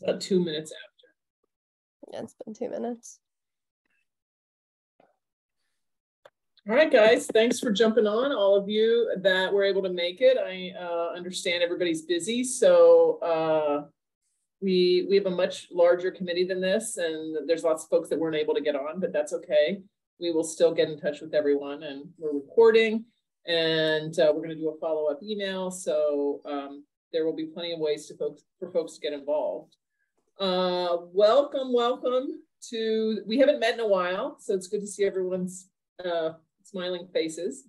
It's about two minutes after. Yeah, it's been two minutes. All right, guys, thanks for jumping on, all of you that were able to make it. I uh, understand everybody's busy, so uh, we we have a much larger committee than this, and there's lots of folks that weren't able to get on, but that's okay. We will still get in touch with everyone, and we're recording, and uh, we're going to do a follow-up email, so um, there will be plenty of ways to folks for folks to get involved. Uh, welcome, welcome to. We haven't met in a while, so it's good to see everyone's uh, smiling faces.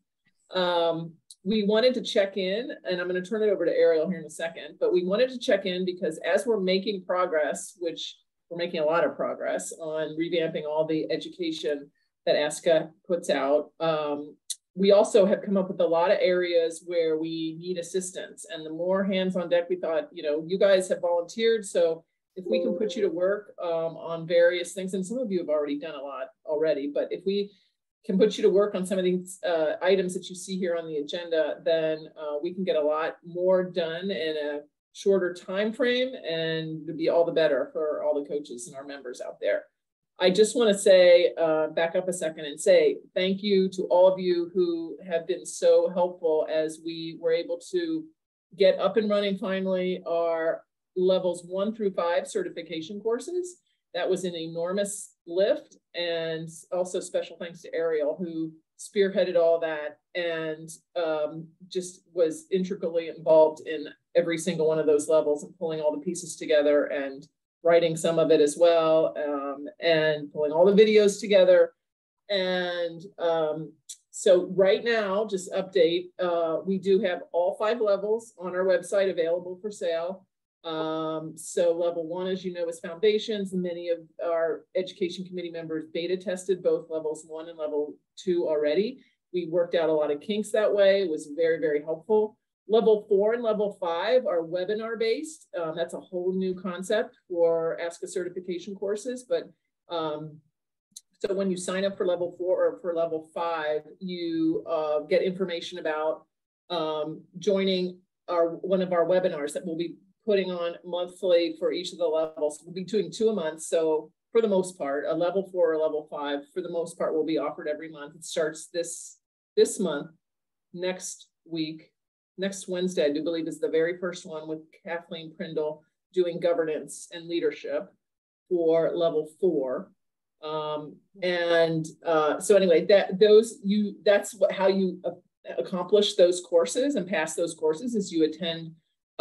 Um, we wanted to check in, and I'm going to turn it over to Ariel here in a second, but we wanted to check in because as we're making progress, which we're making a lot of progress on revamping all the education that ASCA puts out, um, we also have come up with a lot of areas where we need assistance. And the more hands on deck, we thought, you know, you guys have volunteered. So if we can put you to work um, on various things, and some of you have already done a lot already, but if we can put you to work on some of these uh, items that you see here on the agenda, then uh, we can get a lot more done in a shorter time frame and to be all the better for all the coaches and our members out there. I just want to say, uh, back up a second and say thank you to all of you who have been so helpful as we were able to get up and running finally our levels one through five certification courses. That was an enormous lift and also special thanks to Ariel who spearheaded all that and um, just was intricately involved in every single one of those levels and pulling all the pieces together and writing some of it as well um, and pulling all the videos together. And um, so right now, just update, uh, we do have all five levels on our website available for sale. Um, so level one, as you know, is foundations. Many of our education committee members beta tested both levels one and level two already. We worked out a lot of kinks that way. It was very, very helpful. Level four and level five are webinar based. Um, that's a whole new concept for ASCA certification courses. But um, so when you sign up for level four or for level five, you uh, get information about um, joining our one of our webinars that will be putting on monthly for each of the levels. We'll be doing two a month. So for the most part, a level four or level five, for the most part, will be offered every month. It starts this, this month, next week, next Wednesday, I do believe is the very first one with Kathleen Prindle doing governance and leadership for level four. Um, and uh, so anyway, that those you that's what how you uh, accomplish those courses and pass those courses is you attend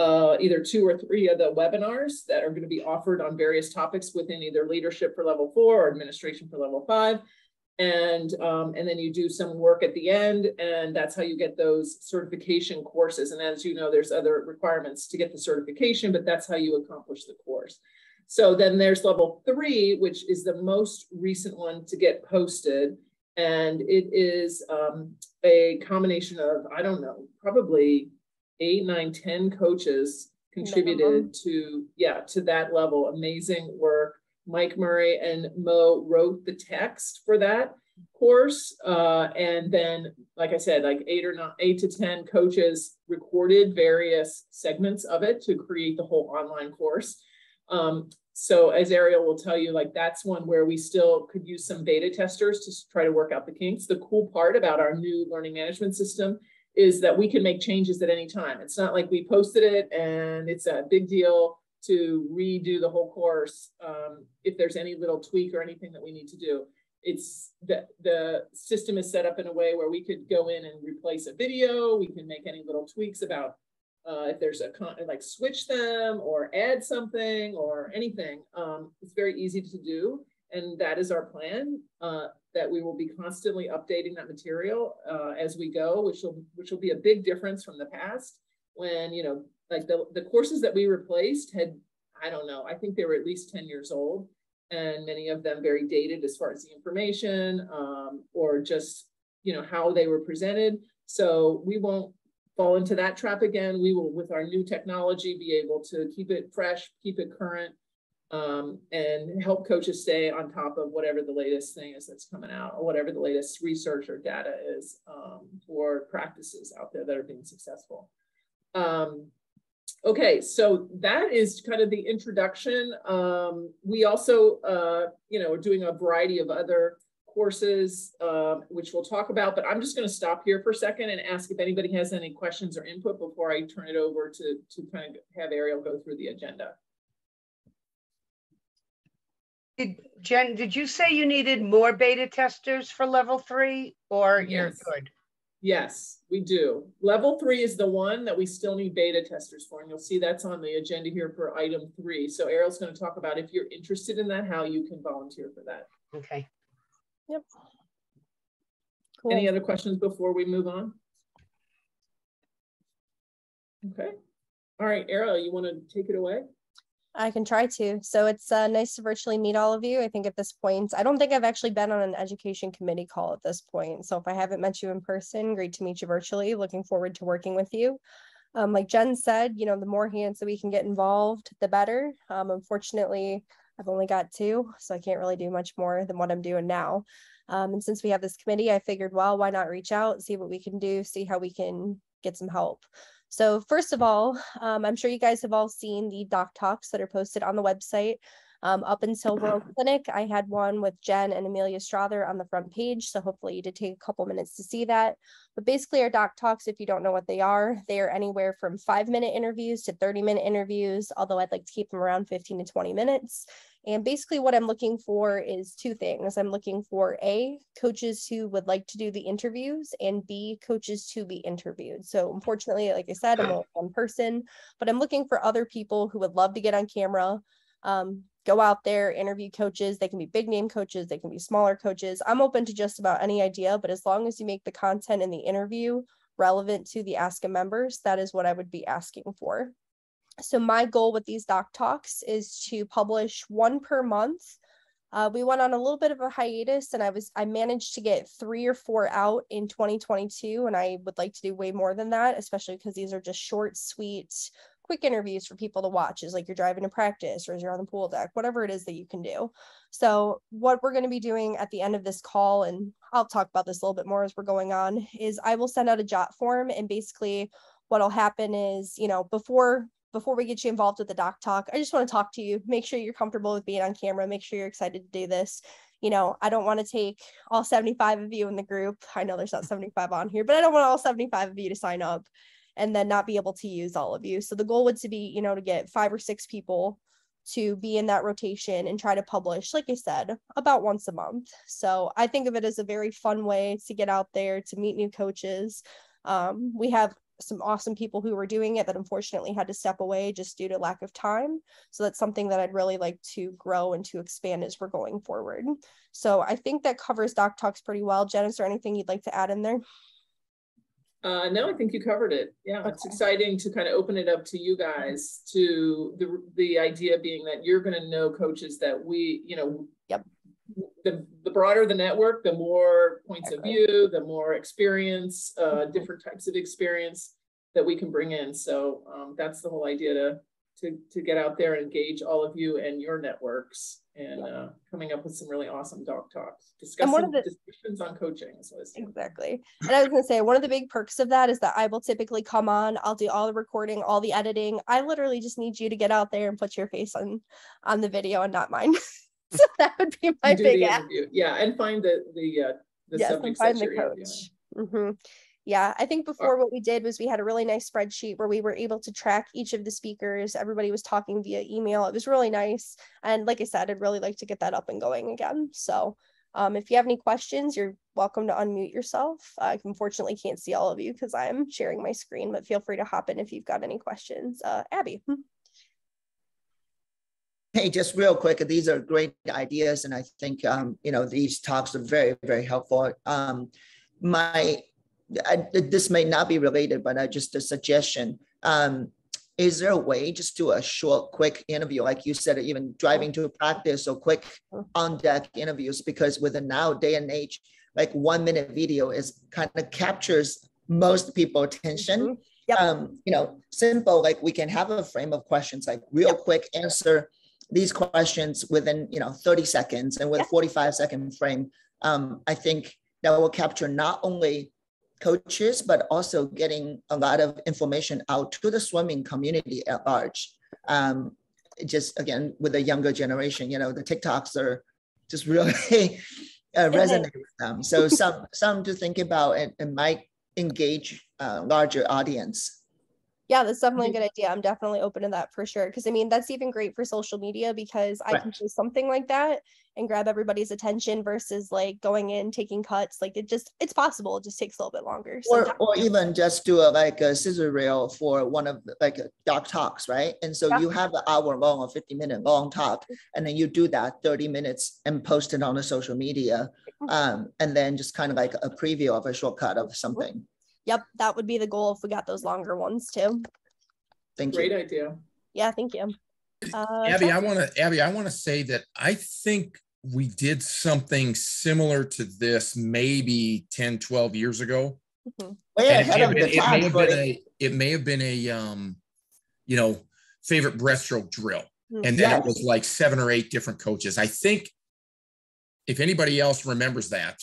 uh, either two or three of the webinars that are going to be offered on various topics within either leadership for level four or administration for level five. And, um, and then you do some work at the end and that's how you get those certification courses. And as you know, there's other requirements to get the certification, but that's how you accomplish the course. So then there's level three, which is the most recent one to get posted. And it is um, a combination of, I don't know, probably eight, nine, ten coaches contributed to, yeah, to that level. Amazing work. Mike Murray and Mo wrote the text for that course. Uh, and then, like I said, like eight or not, eight to 10 coaches recorded various segments of it to create the whole online course. Um, so as Ariel will tell you, like that's one where we still could use some beta testers to try to work out the kinks. The cool part about our new learning management system is that we can make changes at any time. It's not like we posted it and it's a big deal to redo the whole course um, if there's any little tweak or anything that we need to do. It's the, the system is set up in a way where we could go in and replace a video. We can make any little tweaks about uh, if there's a con like switch them or add something or anything. Um, it's very easy to do. And that is our plan. Uh, that we will be constantly updating that material uh, as we go, which will which will be a big difference from the past when you know like the the courses that we replaced had I don't know I think they were at least ten years old and many of them very dated as far as the information um, or just you know how they were presented. So we won't fall into that trap again. We will, with our new technology, be able to keep it fresh, keep it current, um, and help coaches stay on top of whatever the latest thing is that's coming out or whatever the latest research or data is um, for practices out there that are being successful. Um, Okay, so that is kind of the introduction. Um, we also, uh, you know, are doing a variety of other courses, uh, which we'll talk about, but I'm just going to stop here for a second and ask if anybody has any questions or input before I turn it over to, to kind of have Ariel go through the agenda. Did, Jen, did you say you needed more beta testers for level three or you're Yes. good? Yes, we do. Level three is the one that we still need beta testers for, and you'll see that's on the agenda here for item three. So Ariel's going to talk about if you're interested in that, how you can volunteer for that. Okay. Yep. Cool. Any other questions before we move on? Okay. All right, Ariel, you want to take it away? I can try to. So it's uh, nice to virtually meet all of you. I think at this point, I don't think I've actually been on an education committee call at this point. So if I haven't met you in person, great to meet you virtually. Looking forward to working with you. Um, like Jen said, you know, the more hands that we can get involved, the better. Um, unfortunately, I've only got two, so I can't really do much more than what I'm doing now. Um, and since we have this committee, I figured, well, why not reach out, see what we can do, see how we can get some help. So first of all, um, I'm sure you guys have all seen the doc talks that are posted on the website. Um, up until World Clinic, I had one with Jen and Amelia Strother on the front page. So hopefully you did take a couple minutes to see that. But basically our doc talks, if you don't know what they are, they are anywhere from five minute interviews to 30 minute interviews, although I'd like to keep them around 15 to 20 minutes. And basically what I'm looking for is two things. I'm looking for A, coaches who would like to do the interviews and B, coaches to be interviewed. So unfortunately, like I said, I'm only one person, but I'm looking for other people who would love to get on camera, um, go out there, interview coaches. They can be big name coaches, they can be smaller coaches. I'm open to just about any idea, but as long as you make the content in the interview relevant to the ASCA members, that is what I would be asking for. So my goal with these doc talks is to publish one per month. Uh, we went on a little bit of a hiatus and I was I managed to get three or four out in 2022 and I would like to do way more than that, especially because these are just short, sweet, quick interviews for people to watch is like you're driving to practice or you're on the pool deck, whatever it is that you can do. So what we're going to be doing at the end of this call, and I'll talk about this a little bit more as we're going on, is I will send out a Jotform and basically what'll happen is, you know, before before we get you involved with the doc talk, I just want to talk to you, make sure you're comfortable with being on camera, make sure you're excited to do this. You know, I don't want to take all 75 of you in the group. I know there's not 75 on here, but I don't want all 75 of you to sign up and then not be able to use all of you. So the goal would to be, you know, to get five or six people to be in that rotation and try to publish, like I said, about once a month. So I think of it as a very fun way to get out there to meet new coaches. Um, we have some awesome people who were doing it that unfortunately had to step away just due to lack of time. So that's something that I'd really like to grow and to expand as we're going forward. So I think that covers Doc Talks pretty well. Jen, is there anything you'd like to add in there? Uh, no, I think you covered it. Yeah, it's exciting to kind of open it up to you guys to the, the idea being that you're going to know coaches that we, you know, Yep. The, the broader the network, the more points of view, the more experience, uh, different types of experience that we can bring in. So um, that's the whole idea to, to, to get out there and engage all of you and your networks and uh, coming up with some really awesome doc talks, And one discussing of the- discussions on coaching. is what it's. Exactly. And I was going to say, one of the big perks of that is that I will typically come on, I'll do all the recording, all the editing. I literally just need you to get out there and put your face on on the video and not mine. so that would be my big ask. Yeah, and find the, the, uh, the Yes, and find the coach. hmm Yeah, I think before what we did was we had a really nice spreadsheet where we were able to track each of the speakers. Everybody was talking via email. It was really nice. And like I said, I'd really like to get that up and going again. So um, if you have any questions, you're welcome to unmute yourself. I unfortunately can't see all of you because I'm sharing my screen, but feel free to hop in if you've got any questions. Uh, Abby. Hey, just real quick, these are great ideas, and I think um, you know these talks are very, very helpful. Um, my I, this may not be related, but uh, just a suggestion. Um, is there a way just do a short, quick interview, like you said, even driving to practice or quick on deck interviews? Because with the now day and age, like one minute video is kind of captures most people attention. Mhm. Yep. Um, you know, simple, like we can have a frame of questions, like real quick answer these questions within, you know, 30 seconds and with Yeah. 45 second frame. Um, I think that will capture not only coaches, but also getting a lot of information out to the swimming community at large. Um, just again with the younger generation, you know, the TikToks are just really uh, resonate with them. So some some to think about and, and might engage uh, larger audience yeah, that's definitely a good idea. I'm definitely open to that for sure. Because I mean, that's even great for social media because I can do something like that and grab everybody's attention versus like going in taking cuts. Like it just it's possible. It just takes a little bit longer. Or, or even just do a like a sizzle reel for one of the, like a doc talks, right? And so yeah. you have an hour long or 50 minute long talk, and then you do that 30 minutes and post it on the social media. Mm-hmm. Um, and then just kind of like a preview of a shortcut of something. Yep, that would be the goal if we got those longer ones too. Thank Great you. Great idea. Yeah, thank you. Uh, Abby, I want to Abby, I want to say that I think we did something similar to this maybe 10, 12 years ago. Mm-hmm. Well, yeah, it, it, it, may have been a, it may have been a um, you know, favorite breaststroke drill. Mm-hmm. And then yes. it was like seven or eight different coaches. I think if anybody else remembers that,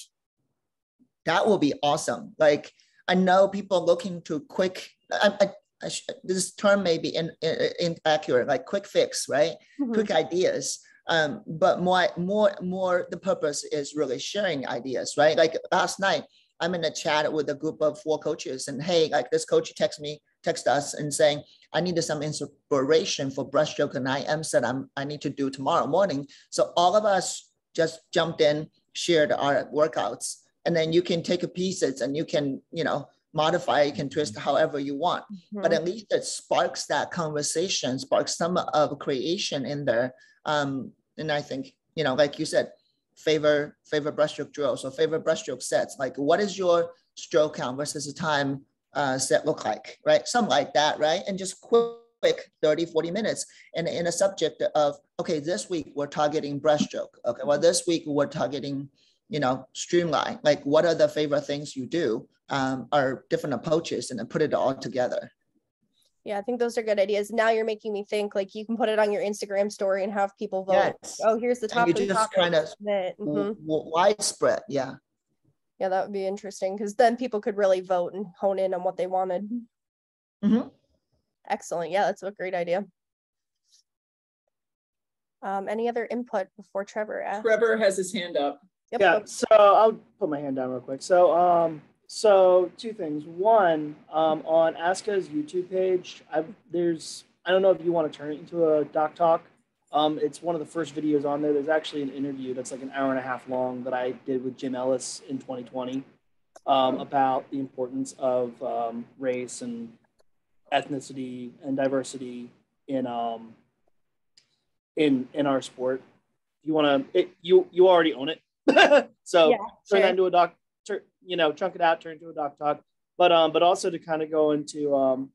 that will be awesome. Like I know people looking to quick. I, I, I this term may be in, in, inaccurate, like quick fix, right? Mm-hmm. Quick ideas. Um, but more, more, more. The purpose is really sharing ideas, right? Like last night, I'm in a chat with a group of four coaches, and hey, like this coach text me, text us, and saying I needed some inspiration for breaststroke and IM said I'm I need to do tomorrow morning. So all of us just jumped in, shared our workouts, and then you can take pieces and you can you know modify you can twist however you want. Mm-hmm. but at least it sparks that conversation sparks some of creation in there. Um, and i think you know like you said favor favor breaststroke drills or favor breaststroke sets. Like what is your stroke count versus the time uh, set look like right? Something like that right? And just quick 30 40 minutes and in a subject of okay this week we're targeting breaststroke okay well this week we're targeting you know, streamline, like what are the favorite things you do um, or different approaches and then put it all together. Yeah, I think those are good ideas. Now you're making me think like you can put it on your Instagram story and have people vote. Yes. Oh, here's the top. And you just kind of mm-hmm. widespread. Yeah. Yeah, that would be interesting because then people could really vote and hone in on what they wanted. Mm-hmm. Excellent. Yeah, that's a great idea. Um, any other input before Trevor? Asks? Trevor has his hand up. Yep. Yeah, so I'll put my hand down real quick. So, um, so two things. One, um, on ASCA's YouTube page, I there's I don't know if you want to turn it into a doc talk. Um, it's one of the first videos on there. There's actually an interview that's like an hour and a half long that I did with Jim Ellis in 2020 um, about the importance of um, race and ethnicity and diversity in um, in in our sport. You want to, you you already own it. so yeah, turn sure. that into a doc, tur- you know, chunk it out, turn into a doc talk. But um, but also to kind of go into um,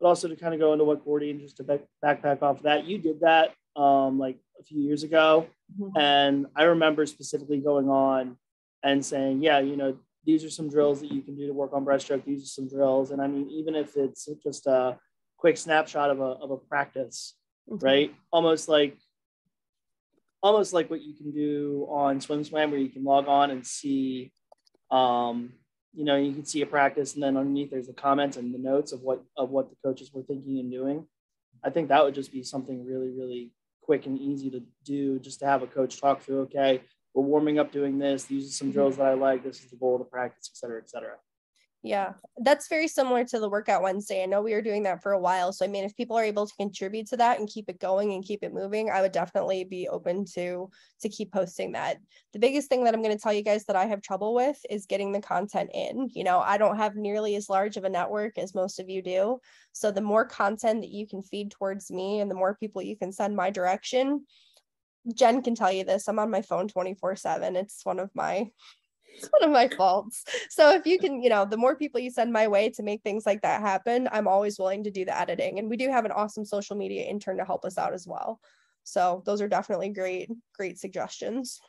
but also to kind of go into what Gordy and just to back, backpack off of that. You did that um like a few years ago, mm-hmm. and I remember specifically going on and saying, yeah, you know, these are some drills that you can do to work on breaststroke. These are some drills, and I mean, even if it's just a quick snapshot of a of a practice, mm-hmm. right? Almost like almost like what you can do on SwimSwam, where you can log on and see, um, you know, you can see a practice, and then underneath there's the comments and the notes of what of what the coaches were thinking and doing. I think that would just be something really, really quick and easy to do, just to have a coach talk through. Okay, we're warming up doing this. These are some drills that I like. This is the goal of the practice, et cetera, et cetera. Yeah, that's very similar to the workout Wednesday. I know we were doing that for a while. So I mean, if people are able to contribute to that and keep it going and keep it moving, I would definitely be open to to keep posting that. The biggest thing that I'm going to tell you guys that I have trouble with is getting the content in. You know, I don't have nearly as large of a network as most of you do. So the more content that you can feed towards me and the more people you can send my direction, Jen can tell you this. I'm on my phone 24 7. It's one of my it's one of my faults. So if you can, you know, the more people you send my way to make things like that happen, I'm always willing to do the editing. And we do have an awesome social media intern to help us out as well. So those are definitely great, great suggestions.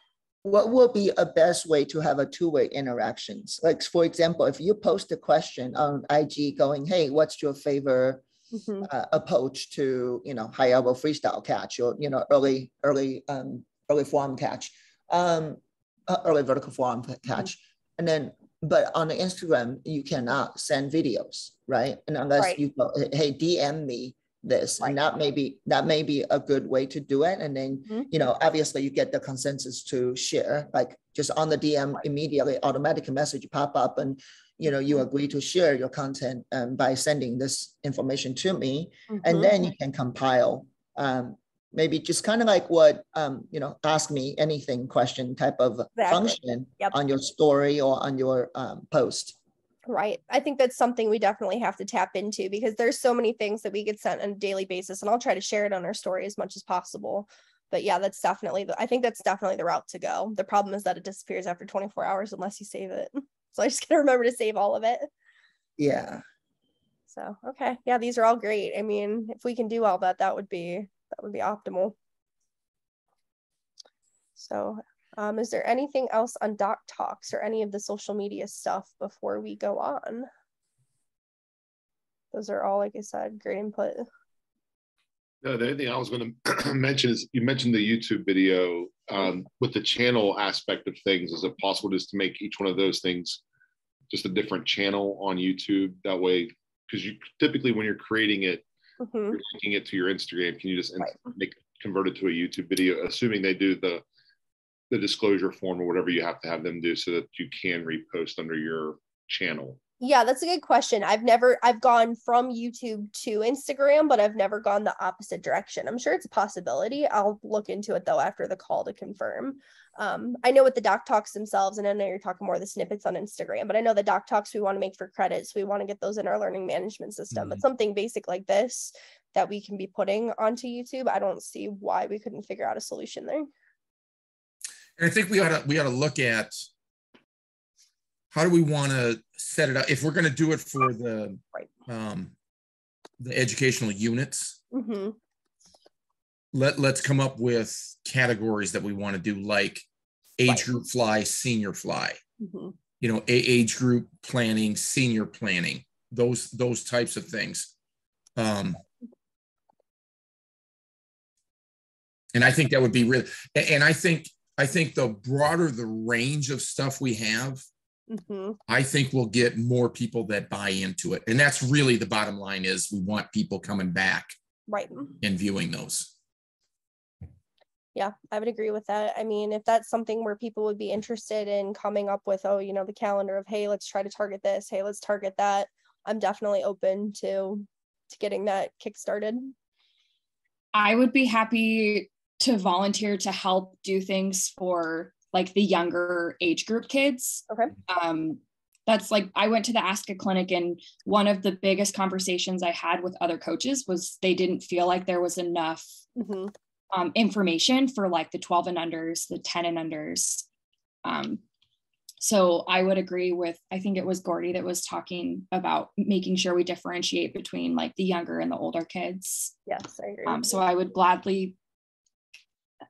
What would be a best way to have a two-way interactions? Like for example, if you post a question on IG going, hey, what's your favorite mm-hmm. uh, approach to, you know, high elbow freestyle catch or, you know, early, early, um, early form catch? Um, uh, early vertical forearm catch. Mm-hmm. And then but on the Instagram, you cannot send videos, right? And unless Right. you go, hey, DM me this, Right. and that may be that may be a good way to do it. And then Mhm. you know, obviously, you get the consensus to share, like just on the DM Right. immediately, automatic message pop up, and you know, Mm-hmm. you agree to share your content um, by sending this information to me, and Mhm. then you can compile. Um, maybe just kind of like what um, you know, ask me anything question type of Exactly. function Yep. on your story or on your um, post. Right. I think that's something we definitely have to tap into because there's so many things that we get sent on a daily basis and I'll try to share it on our story as much as possible. But yeah, that's definitely the I think that's definitely the route to go. The problem is that it disappears after 24 hours unless you save it. So I just gotta remember to save all of it. Yeah. So okay. Yeah, these are all great. I mean, if we can do all that, that would be that would be optimal. So um, is there anything else on Doc Talks or any of the social media stuff before we go on? Those are all, like I said, great input. No, the only thing I was going to mention is you mentioned the YouTube video um, with the channel aspect of things. Is it possible just to make each one of those things just a different channel on YouTube? That way, because you typically when you're creating it, Mhm. you're linking it to your Instagram. Can you just Right. make convert it to a YouTube video, assuming they do the the disclosure form or whatever you have to have them do, so that you can repost under your channel. Yeah, that's a good question. I've never, I've gone from YouTube to Instagram, but I've never gone the opposite direction. I'm sure it's a possibility. I'll look into it though after the call to confirm. Um, I know with the doc talks themselves, and I know you're talking more of the snippets on Instagram, but I know the doc talks we want to make for credits. We want to get those in our learning management system. But something basic like this that we can be putting onto YouTube, I don't see why we couldn't figure out a solution there. And I think we ought to we ought to look at how do we want to set it up if we're going to do it for the Right. um, the educational units. hmm Let let's come up with categories that we want to do, like age Right. group fly, senior fly. hmm You know, a age group planning, senior planning, those those types of things. Um, and I think that would be really. And I think I think the broader the range of stuff we have, hmm I think we'll get more people that buy into it. And that's really the bottom line is we want people coming back Right. and viewing those. Yeah, I would agree with that. I mean, if that's something where people would be interested in coming up with, oh, you know, the calendar of, hey, let's try to target this, hey, let's target that. I'm definitely open to to getting that kick started. I would be happy to volunteer to help do things for like the younger age group kids. Okay. Um, that's like I went to the ASCA clinic, and one of the biggest conversations I had with other coaches was they didn't feel like there was enough hmm um, information for like the 12 and unders, the 10 and unders. Um, so I would agree with, I think it was Gordy that was talking about making sure we differentiate between like the younger and the older kids. Yes, I agree. Um, so I would gladly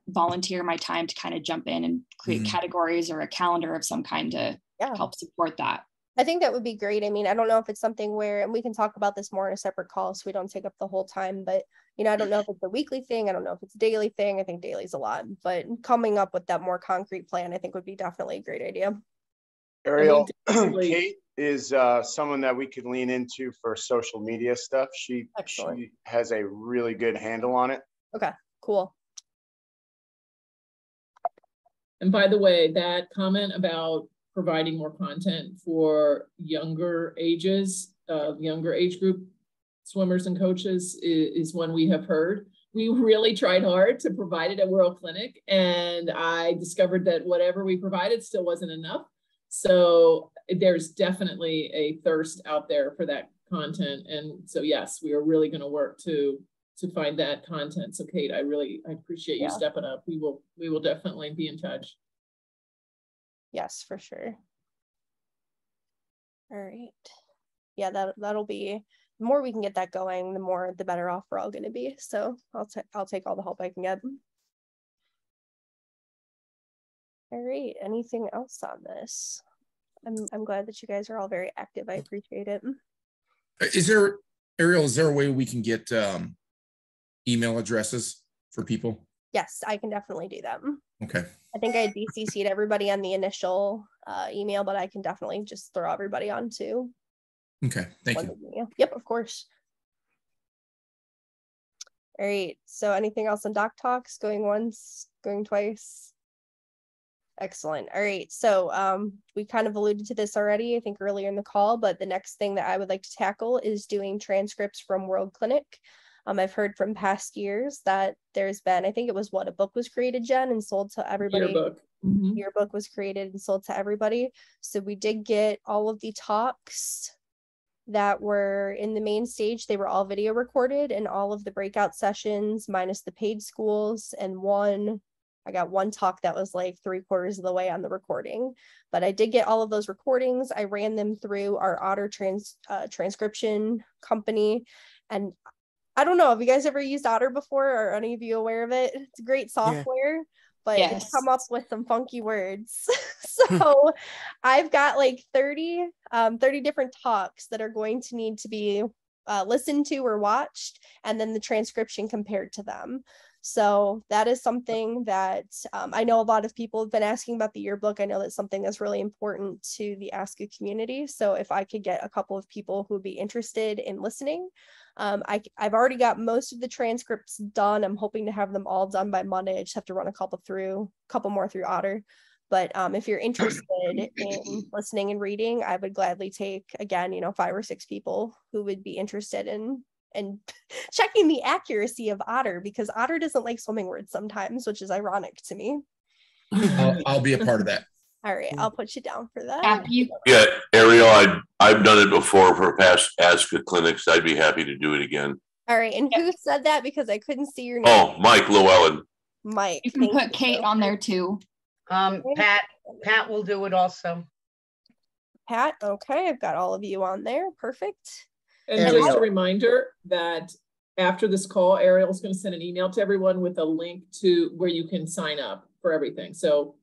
volunteer my time to kind of jump in and create Mhm. categories or a calendar of some kind to Yeah. help support that. I think that would be great. I mean, I don't know if it's something where, and we can talk about this more in a separate call so we don't take up the whole time, but you know, I don't know if it's a weekly thing. I don't know if it's a daily thing. I think daily's a lot, but coming up with that more concrete plan, I think would be definitely a great idea. Ariel, definitely- Kate is uh, someone that we could lean into for social media stuff. She, Excellent. she has a really good handle on it. Okay, cool. And by the way, that comment about providing more content for younger ages, uh, younger age group swimmers and coaches is, is one we have heard. We really tried hard to provide it at World Clinic, and I discovered that whatever we provided still wasn't enough. So there's definitely a thirst out there for that content, and so yes, we are really going to work to to find that content. So Kate, I really I appreciate you Yeah. stepping up. We will we will definitely be in touch. Yes, for sure. All right. Yeah, that that'll be the more we can get that going, the more the better off we're all going to be. So I'll take I'll take all the help I can get. All right. Anything else on this? I'm I'm glad that you guys are all very active. I appreciate it. Is there, Ariel, is there a way we can get um, email addresses for people? Yes, I can definitely do that. Okay. I think I BCC'd everybody on the initial uh, email, but I can definitely just throw everybody on too. Okay, thank one you. email. Yep, of course. All right. So anything else on Doc Talks? Going once, going twice? Excellent. All right. So um, we kind of alluded to this already, I think earlier in the call, but the next thing that I would like to tackle is doing transcripts from World Clinic. Um, I've heard from past years that there's been, I think it was what a book was created, Jen, and sold to everybody. Yearbook. Mhm. Yearbook was created and sold to everybody. So we did get all of the talks that were in the main stage. They were all video recorded, and all of the breakout sessions, minus the paid schools, and one. I got one talk that was like three quarters of the way on the recording, but I did get all of those recordings. I ran them through our Otter trans uh, transcription company, and I don't know. Have you guys ever used Otter before? Are any of you aware of it? It's great software, but Yes. it's come up with some funky words. so I've got like 30, um, 30 different talks that are going to need to be uh, listened to or watched, and then the transcription compared to them. So that is something that um, I know a lot of people have been asking about the yearbook. I know that's something that's really important to the ASCA community. So if I could get a couple of people who would be interested in listening, um, I, have already got most of the transcripts done. I'm hoping to have them all done by Monday. I just have to run a couple through, a couple more through Otter. But um, if you're interested in listening and reading, I would gladly take again, you know, five or six people who would be interested in and checking the accuracy of Otter because Otter doesn't like swimming words sometimes, which is ironic to me. I'll, I'll be a part of that. All right, I'll put you down for that. Happy, Yeah, Ariel, I, I've done it before for past ASCA clinics. I'd be happy to do it again. All right, and who said that? Because I couldn't see your name. Oh, Mike Llewellyn. Mike. you can put you. Kate on there too. Um, Pat, Pat will do it also. Pat, okay, I've got all of you on there. Perfect. And just a reminder that after this call, Ariel's gonna send an email to everyone with a link to where you can sign up for everything. So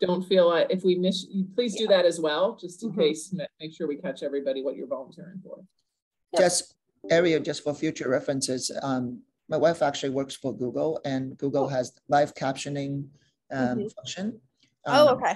don't feel like, if we miss, you please do that as well, just in Mhm. case, make sure we catch everybody what you're volunteering for. Yep. Just Ariel, just for future references, um, my wife actually works for Google and Google Oh. has live captioning um, Mhm. function. Oh, Um, okay.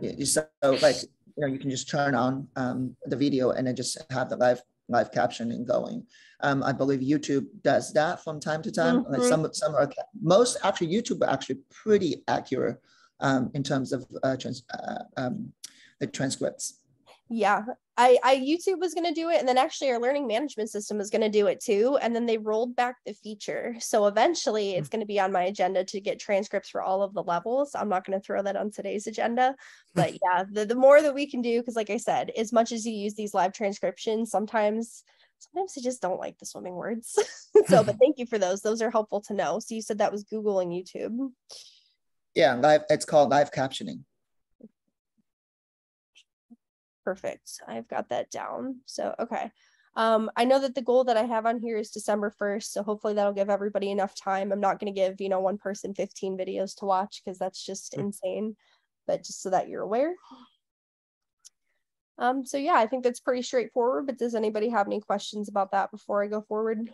y- So like, you know, you can just turn on um, the video and then just have the live, live captioning going. Um, I believe YouTube does that from time to time. Like Mhm. some, some are, most actually YouTube are actually pretty accurate um, in terms of uh, trans, uh, um, the transcripts. Yeah, I, I YouTube was gonna do it, and then actually our learning management system is gonna do it too, and then they rolled back the feature. So eventually, hmm. it's gonna be on my agenda to get transcripts for all of the levels. I'm not gonna throw that on today's agenda, but yeah, the, the more that we can do, because like I said, as much as you use these live transcriptions, sometimes sometimes I just don't like the swimming words. so, but thank you for those. Those are helpful to know. So you said that was Google and YouTube. Yeah, live, it's called live captioning. Perfect. I've got that down. So, okay. Um, I know that the goal that I have on here is December 1st. So hopefully that'll give everybody enough time. I'm not going to give, you know, one person 15 videos to watch because that's just insane, but just so that you're aware. Um, so yeah, I think that's pretty straightforward, but does anybody have any questions about that before I go forward?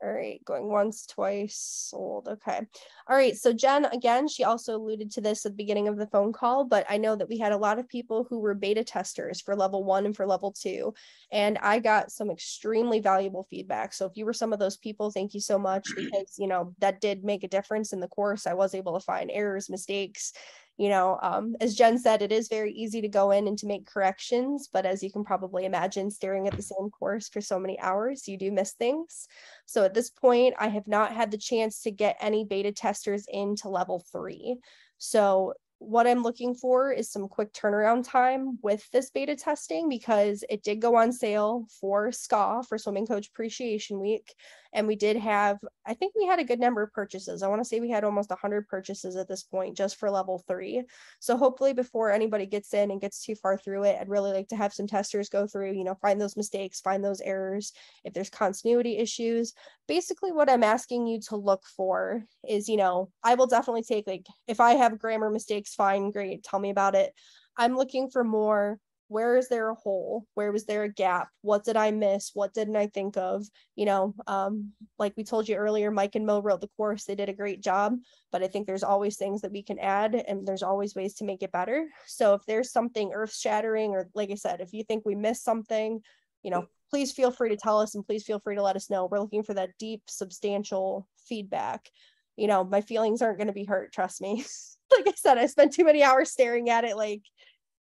All right, going once, twice, sold. Okay. All right. So Jen, again, she also alluded to this at the beginning of the phone call, but I know that we had a lot of people who were beta testers for level one and for level two. And I got some extremely valuable feedback. So if you were some of those people, thank you so much because, you know, that did make a difference in the course. I was able to find errors, mistakes, you know um, as jen said it is very easy to go in and to make corrections but as you can probably imagine staring at the same course for so many hours you do miss things. So at this point i have not had the chance to get any beta testers into level three. So what i'm looking for is some quick turnaround time with this beta testing because it did go on sale for SCA for swimming coach appreciation week and we did have i think we had a good number of purchases. I want to say we had almost 100 purchases at this point just for level three. So hopefully before anybody gets in and gets too far through it i'd really like to have some testers go through you know find those mistakes find those errors if there's continuity issues. Basically what i'm asking you to look for is you know i will definitely take like if i have grammar mistakes fine great tell me about it. I'm looking for more where is there a hole? Where was there a gap? What did i miss? What didn't i think of? You know um, like we told you earlier mike and mo wrote the course. They did a great job but i think there's always things that we can add and there's always ways to make it better. So if there's something earth shattering or like i said if you think we missed something you know please feel free to tell us and please feel free to let us know. We're looking for that deep substantial feedback. You know my feelings aren't going to be hurt trust me. Like i said i spent too many hours staring at it like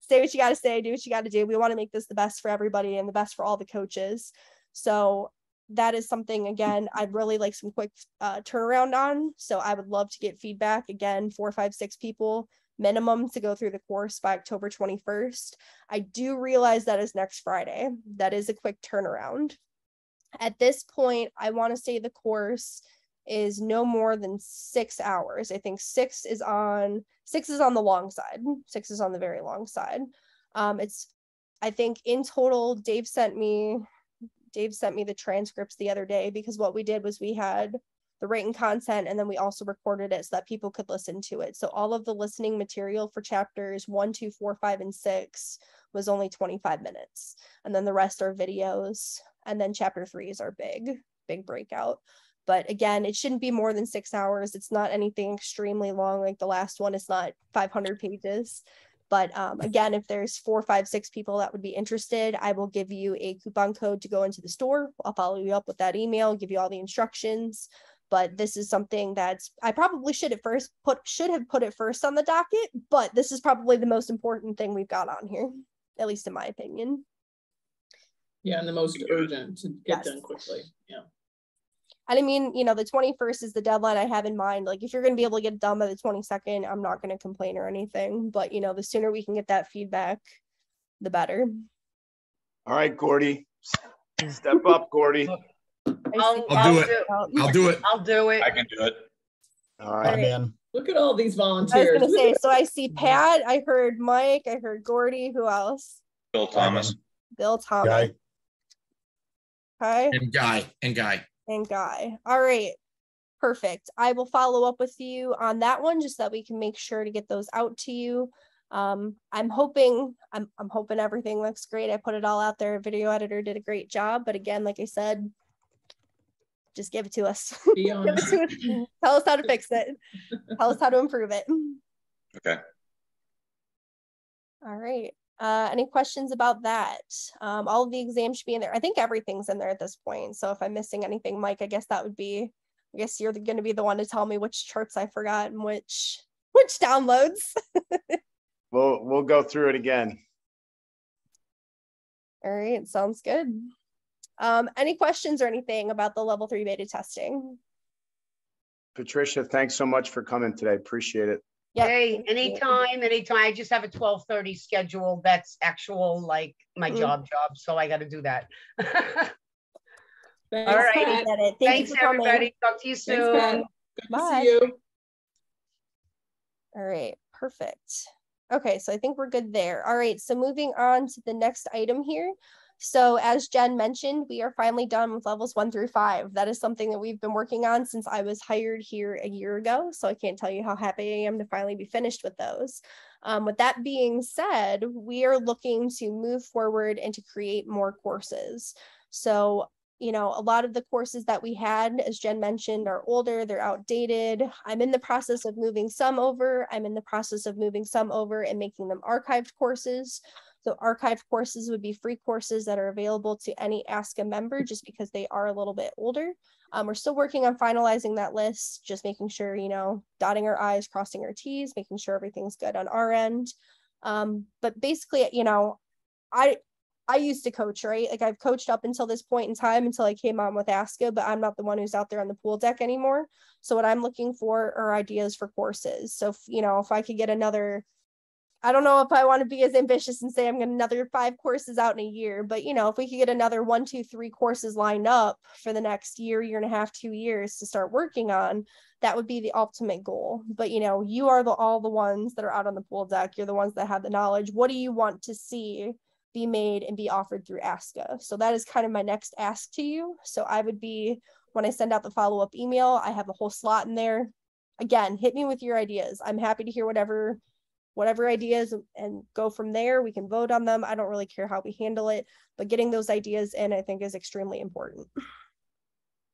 say what you got to say, do what you got to do. We want to make this the best for everybody and the best for all the coaches. So that is something again I'd really like some quick uh, turnaround on. So I would love to get feedback again, four, five, six people minimum to go through the course by October 21st. I do realize that is next Friday. That is a quick turnaround. At this point, I want to say the course is no more than six hours. I think six is on six is on the long side. Six is on the very long side. Um, it's I think in total, Dave sent me Dave sent me the transcripts the other day because what we did was we had the written content and then we also recorded it so that people could listen to it. So all of the listening material for chapters one, two, four, five, and six was only 25 minutes. And then the rest are videos. And then chapter three is our big, big breakout. But again, it shouldn't be more than six hours. It's not anything extremely long. Like the last one is not 500 pages. But um, again, if there's four, five, six people that would be interested, I will give you a coupon code to go into the store. I'll follow you up with that email, give you all the instructions. But this is something that's I probably should at first put should have put it first on the docket, but this is probably the most important thing we've got on here, at least in my opinion. Yeah, and the most urgent to get yes. done quickly. Yeah. And I mean, you know, the 21st is the deadline I have in mind. Like, if you're going to be able to get it done by the 22nd, I'm not going to complain or anything. But, you know, the sooner we can get that feedback, the better. All right, Gordy. Step up, Gordy. I'll, I'll, do it. I'll do it. I'll do it. I can do it. All right. man. Look at all these volunteers. I was going to say, so I see Pat, I heard Mike, I heard Gordy. Who else? Bill Thomas. Bill Thomas. Guy. Okay. And Guy. And Guy and Guy. All right. Perfect. I will follow up with you on that one just so that we can make sure to get those out to you. Um, I'm hoping I'm I'm hoping everything looks great. I put it all out there. Video editor did a great job, but again, like I said, just give it to us. give it to us. Tell us how to fix it. Tell us how to improve it. Okay. All right. Uh, any questions about that? Um, all of the exams should be in there. I think everything's in there at this point. So if I'm missing anything, Mike, I guess that would be, I guess you're going to be the one to tell me which charts I forgot and which which downloads. we'll we'll go through it again. All right, sounds good. Um, any questions or anything about the level three beta testing? Patricia, thanks so much for coming today. Appreciate it. Yep. Hey, anytime, anytime. I just have a twelve thirty schedule. That's actual, like my mm. job, job. So I got to do that. All right. Thank Thanks, everybody. Talk to you soon. Thanks, Bye. You. All right. Perfect. Okay, so I think we're good there. All right, so moving on to the next item here. So as Jen mentioned, we are finally done with levels one through five. That is something that we've been working on since I was hired here a year ago. So I can't tell you how happy I am to finally be finished with those. Um, with that being said, we are looking to move forward and to create more courses. So you know, a lot of the courses that we had, as Jen mentioned, are older, they're outdated. I'm in the process of moving some over. I'm in the process of moving some over and making them archived courses. So archived courses would be free courses that are available to any ASCA member just because they are a little bit older. Um, we're still working on finalizing that list, just making sure, you know, dotting our I's, crossing our T's, making sure everything's good on our end. Um, but basically, you know, I I used to coach, right? Like I've coached up until this point in time until I came on with ASCA, but I'm not the one who's out there on the pool deck anymore. So what I'm looking for are ideas for courses. So, if, you know, if I could get another I don't know if I want to be as ambitious and say I'm going to another five courses out in a year, but you know, if we could get another one, two, three courses lined up for the next year, year and a half, two years to start working on, that would be the ultimate goal. But you know, you are the all the ones that are out on the pool deck. You're the ones that have the knowledge. What do you want to see be made and be offered through ASCA? So that is kind of my next ask to you. So I would be when I send out the follow up email, I have a whole slot in there. Again, hit me with your ideas. I'm happy to hear whatever whatever ideas and go from there. We can vote on them. I don't really care how we handle it, but getting those ideas in, I think, is extremely important.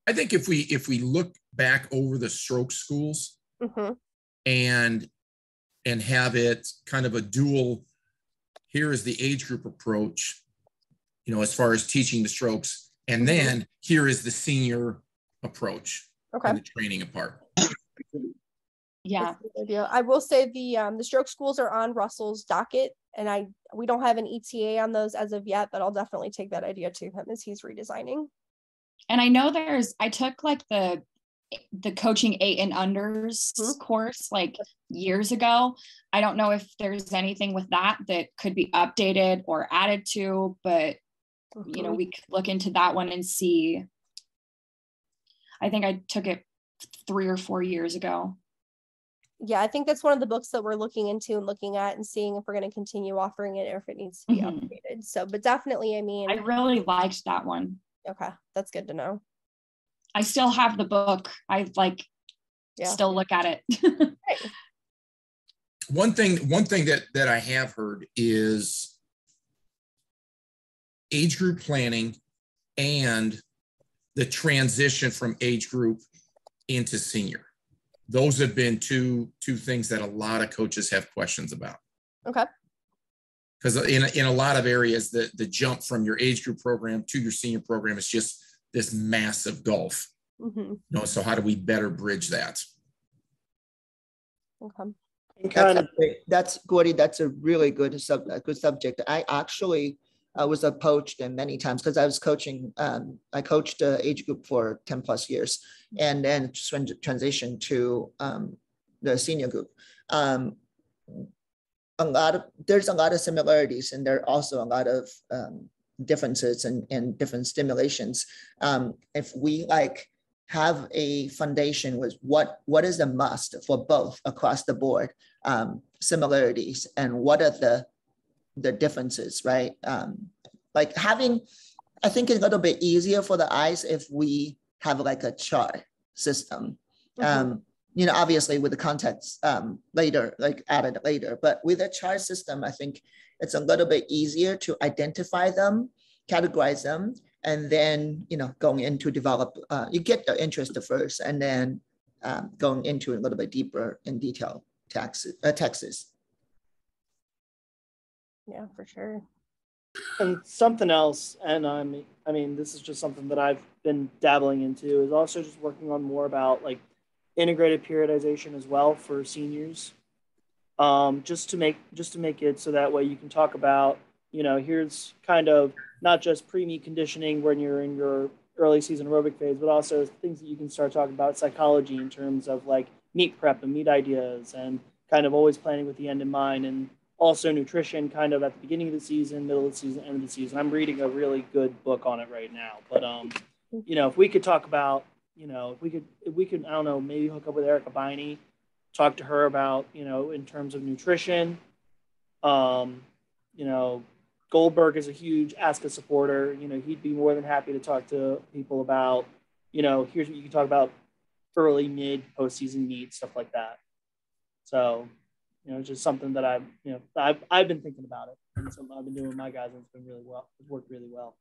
I think if we if we look back over the stroke schools Mhm. and and have it kind of a dual here is the age group approach you know as far as teaching the strokes and then here is the senior approach Okay. and the training part Yeah. That's a good idea. I will say the um the stroke schools are on Russell's docket and I we don't have an ETA on those as of yet, but I'll definitely take that idea to him as he's redesigning. And I know there's I took like the the coaching eight and unders course like years ago. I don't know if there's anything with that that could be updated or added to, but you know, Mhm. we could look into that one and see. I think I took it three or four years ago. Yeah, I think that's one of the books that we're looking into and looking at and seeing if we're going to continue offering it or if it needs to be Mhm. updated. So, but definitely, I mean, I really liked that one. okay, that's good to know. I still have the book. I like Yeah. still look at it. one thing one thing that that i have heard is age group planning and the transition from age group into senior those have been two two things that a lot of coaches have questions about Okay. because in, in a lot of areas the the jump from your age group program to your senior program is just this massive gulf hmm you know so how do we better bridge that Okay. That's, a great- that's Gordy. That's a really good sub, a good subject. I actually uh, was approached and many times because I was coaching. Um, I coached the age group for ten plus years, and then tran- transitioned to um, the senior group. Um, a lot of there's a lot of similarities, and there are also a lot of um, differences and, and different stimulations. Um, if we like have a foundation with what what is a must for both across the board um, similarities and what are the the differences right? Um, like having i think it's a little bit easier for the eyes if we have like a chart system. Um, you know obviously with the context um, later like added later but with a chart system i think it's a little bit easier to identify them categorize them and then you know going into develop uh, you get the interest first and then um, going into a little bit deeper in detail taxes uh, texas Yeah, for sure. And something else, and I'm, I mean, this is just something that I've been dabbling into, is also just working on more about like integrated periodization as well for seniors. Um, just to make just to make it so that way you can talk about, you know, here's kind of not just pre-meet conditioning when you're in your early season aerobic phase, but also things that you can start talking about psychology in terms of like meet prep and meet ideas and kind of always planning with the end in mind and also nutrition kind of at the beginning of the season, middle of the season, end of the season. I'm reading a really good book on it right now. But um, you know, if we could talk about, you know, if we could if we could, I don't know, maybe hook up with Erica Biney, talk to her about, you know, in terms of nutrition. Um, you know, Goldberg is a huge ASCA supporter. You know, he'd be more than happy to talk to people about, you know, here's what you can talk about early, mid, postseason meet, stuff like that. So, you know, it's just something that I've, you know, I've, I've been thinking about it and something I've been doing with my guys and it's been really well. It's worked really well.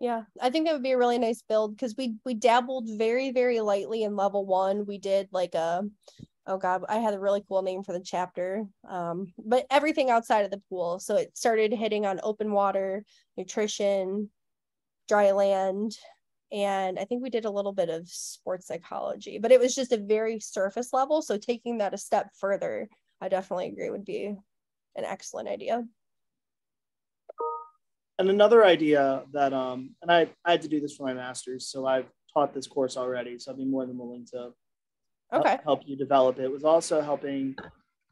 Yeah, I think that would be a really nice build because we we dabbled very very lightly in level one. We did like a oh god, I had a really cool name for the chapter. Um, but everything outside of the pool. So it started hitting on open water, nutrition, dry land, and I think we did a little bit of sports psychology, but it was just a very surface level. So taking that a step further, I definitely agree would be an excellent idea. And another idea that, um, and I, I had to do this for my master's, so I've taught this course already, so I'd be more than willing to help- Okay. help you develop it. Was also helping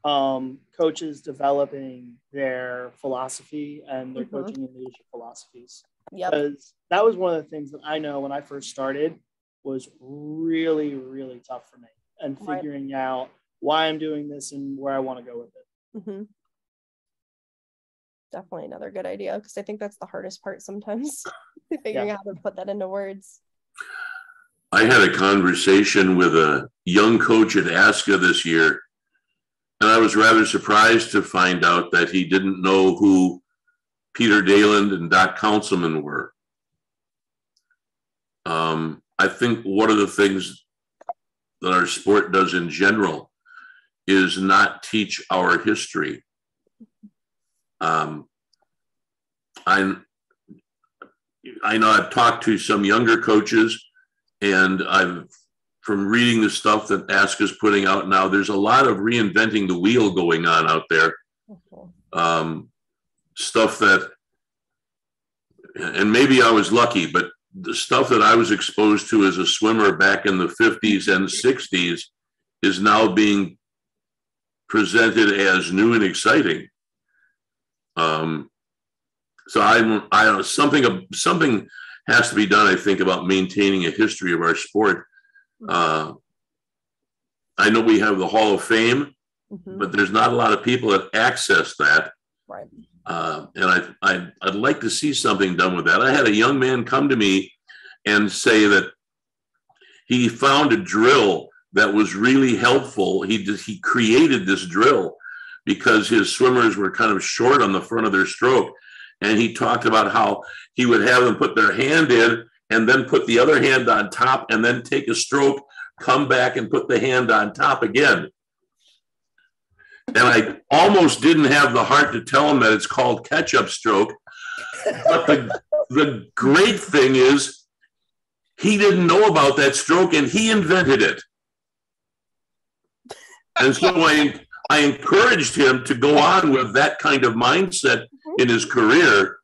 um, coaches developing their philosophy and their Mhm. coaching and leadership philosophies. Yep. Because that was one of the things that I know when I first started was really, really tough for me and Right. figuring out why I'm doing this and where I want to go with it. hmm Definitely another good idea because I think that's the hardest part sometimes, figuring out how to put that into words. I had a conversation with a young coach at ASCA this year. And I was rather surprised to find out that he didn't know who Peter Daland and Doc Counsilman were. Um, I think one of the things that our sport does in general is not teach our history. Um, I I know I've talked to some younger coaches, and I've from reading the stuff that ASCA is putting out now. There's a lot of reinventing the wheel going on out there. Um, stuff that, and maybe I was lucky, but the stuff that I was exposed to as a swimmer back in the 50s and 60s is now being presented as new and exciting. Um, so I, I don't know, something, something has to be done, I think, about maintaining a history of our sport. Uh, I know we have the Hall of Fame, Mhm. but there's not a lot of people that access that. Right. Uh, and I, I, I'd like to see something done with that. I had a young man come to me and say that he found a drill that was really helpful. He did, he created this drill because his swimmers were kind of short on the front of their stroke. And he talked about how he would have them put their hand in and then put the other hand on top and then take a stroke, come back and put the hand on top again. And I almost didn't have the heart to tell him that it's called catch up stroke. But the, the great thing is, he didn't know about that stroke and he invented it. And so I, I encouraged him to go on with that kind of mindset in his career.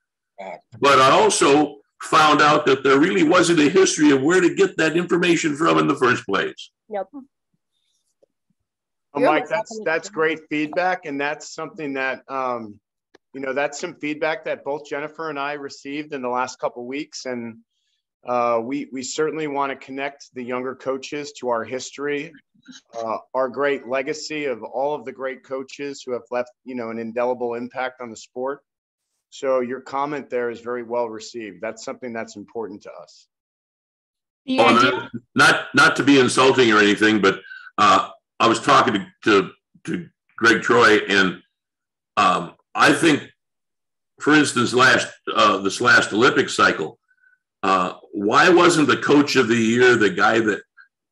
But I also found out that there really wasn't a history of where to get that information from in the first place. Yep. Well, Mike, that's that's great feedback, and that's something that um, you know that's some feedback that both Jennifer and I received in the last couple weeks, and uh, we we certainly want to connect the younger coaches to our history, uh, our great legacy of all of the great coaches who have left you know an indelible impact on the sport. So your comment there is very well received. That's something that's important to us. The Oh, not, not not to be insulting or anything, but uh, I was talking to, to to Greg Troy, and um, I think, for instance, last uh, this last Olympic cycle, uh, why wasn't the coach of the year the guy that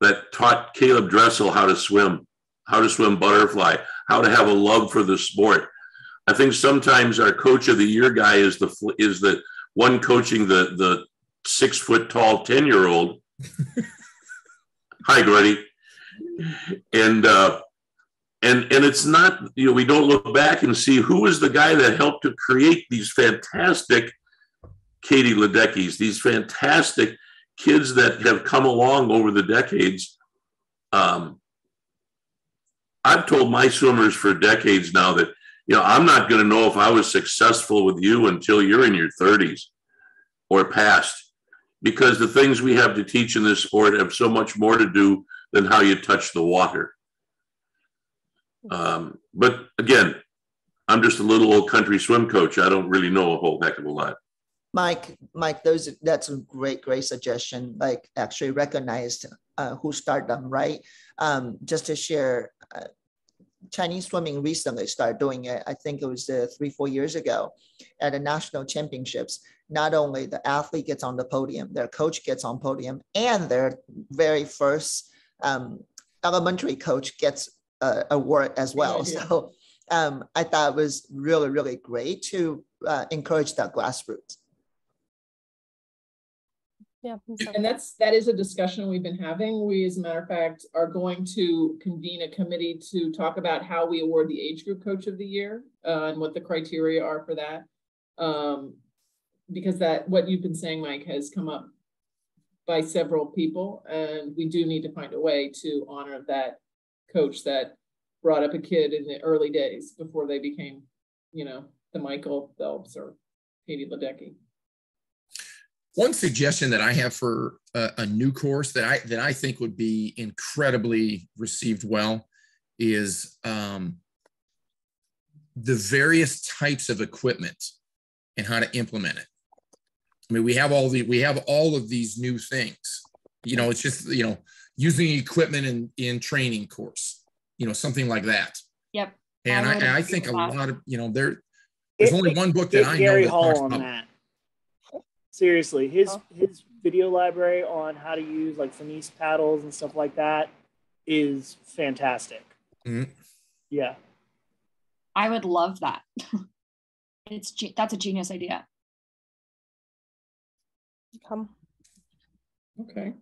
that taught Caleb Dressel how to swim, how to swim butterfly, how to have a love for the sport? I think sometimes our coach of the year guy is the is the one coaching the the six foot tall 10 year old. Hi, Gordy. And, uh, and, and it's not, you know, we don't look back and see who was the guy that helped to create these fantastic Katie Ledeckis, these fantastic kids that have come along over the decades. Um, I've told my swimmers for decades now that, you know, I'm not going to know if I was successful with you until you're in your 30s or past because the things we have to teach in this sport have so much more to do than how you touch the water. Um, but again, I'm just a little old country swim coach. I don't really know a whole heck of a lot. Mike, Mike, those that's a great, great suggestion. Like actually recognized uh, who started them, right? Um, just to share, uh, Chinese swimming recently started doing it. I think it was uh, three, four years ago, at the national championships. Not only the athlete gets on the podium, their coach gets on podium, and their very first um, elementary coach gets a award as well. idea. So um, I thought it was really, really great to uh, encourage that grassroots. Yeah. And that's, that is a discussion we've been having. We, as a matter of fact, are going to convene a committee to talk about how we award the age group coach of the year uh, and what the criteria are for that. Um, because that, what you've been saying, Mike, has come up by several people, and we do need to find a way to honor that coach that brought up a kid in the early days before they became, you know, the Michael Phelps or Katie Ledecky. One suggestion that I have for a, a new course that I that I think would be incredibly received well is um, the various types of equipment and how to implement it. I mean, we have all the we have all of these new things. You know, it's just you know using equipment in in training course. You know, something like that. Yep. And I, would and I think a lot of, you know, there, there's Get- only one book that I know Gary that Hall talks on about. that. Seriously, his Huh? his video library on how to use like FINIS paddles and stuff like that is fantastic. Mhm. Yeah. I would love that. it's that's a genius idea. Come. Okay.